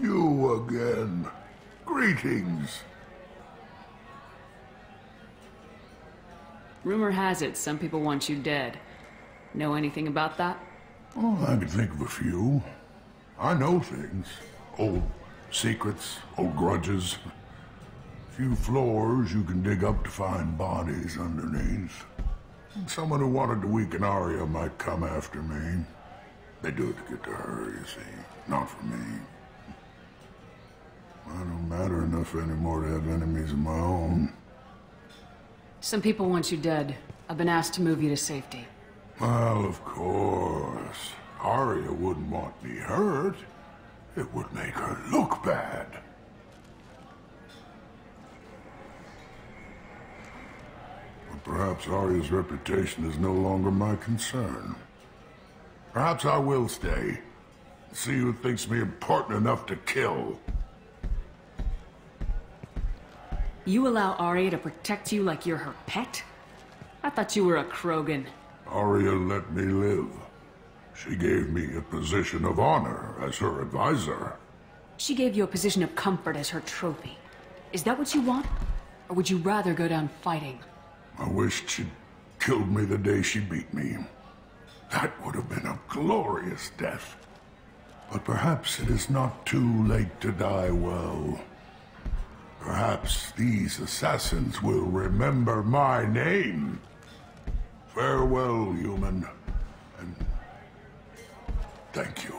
You again. Greetings. Rumor has it some people want you dead. Know anything about that? Oh, I can think of a few. I know things. Old secrets, old grudges. Few floors you can dig up to find bodies underneath. Someone who wanted to weaken Aria might come after me. They do it to get to her, you see. Not for me. I don't matter enough anymore to have enemies of my own. Some people want you dead. I've been asked to move you to safety. Well, of course. Aria wouldn't want me hurt. It would make her look bad. But perhaps Aria's reputation is no longer my concern. Perhaps I will stay. See who thinks me important enough to kill. You allow Aria to protect you like you're her pet? I thought you were a Krogan. Aria let me live. She gave me a position of honor as her advisor. She gave you a position of comfort as her trophy. Is that what you want? Or would you rather go down fighting? I wished she'd killed me the day she beat me. That would have been a glorious death. But perhaps it is not too late to die well. Perhaps these assassins will remember my name. Farewell, human. And thank you.